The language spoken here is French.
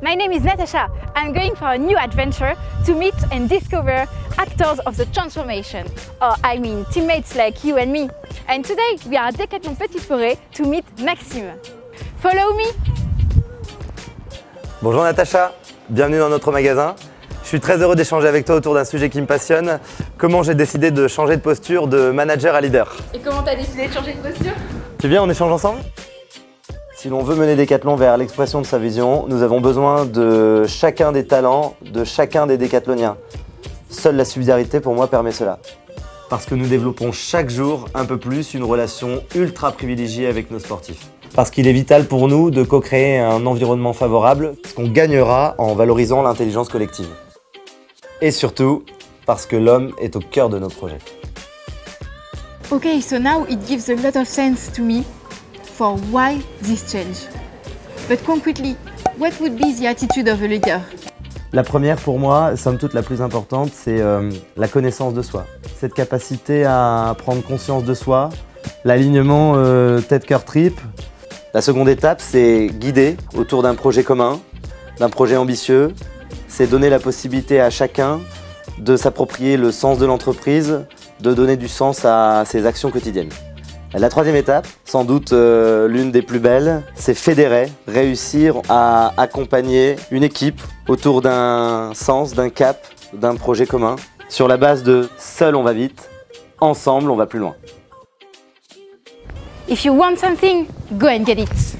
My name is Natasha. I'm going for a new adventure to meet and discover actors of the transformation. Or, I mean, teammates like you and me. And today we are at Decathlon Petite Forêt to meet Maxime. Follow me! Bonjour Natacha, bienvenue dans notre magasin. Je suis très heureux d'échanger avec toi autour d'un sujet qui me passionne, comment j'ai décidé de changer de posture de manager à leader? Et comment t'as décidé de changer de posture? Tu viens, on échange ensemble? Si l'on veut mener Decathlon vers l'expression de sa vision, nous avons besoin de chacun des talents, de chacun des décathloniens. Seule la subsidiarité pour moi permet cela. Parce que nous développons chaque jour un peu plus une relation ultra privilégiée avec nos sportifs. Parce qu'il est vital pour nous de co-créer un environnement favorable, ce qu'on gagnera en valorisant l'intelligence collective. Et surtout, parce que l'homme est au cœur de nos projets. Okay, so now it gives a lot of sense to me for why this change? But concretely, what would be the attitude of a leader? La première pour moi, somme toute la plus importante, c'est euh, la connaissance de soi. Cette capacité à prendre conscience de soi, l'alignement euh, tête-cœur trip. La seconde étape, c'est guider autour d'un projet commun, d'un projet ambitieux. C'est donner la possibilité à chacun de s'approprier le sens de l'entreprise, de donner du sens à ses actions quotidiennes. La troisième étape, sans doute euh, l'une des plus belles, c'est fédérer, réussir à accompagner une équipe autour d'un sens, d'un cap, d'un projet commun, sur la base de seul on va vite, ensemble on va plus loin. If you want something, go and get it.